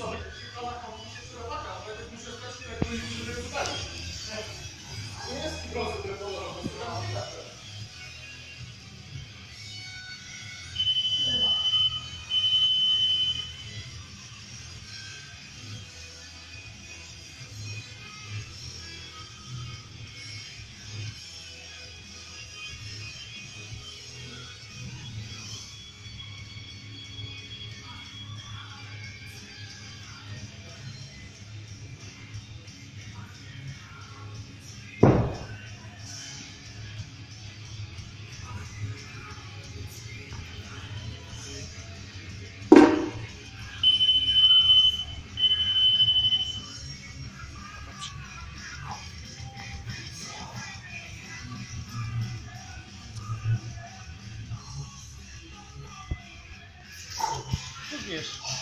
Sorry, ale on się zrobił, ale muszę stać Yes.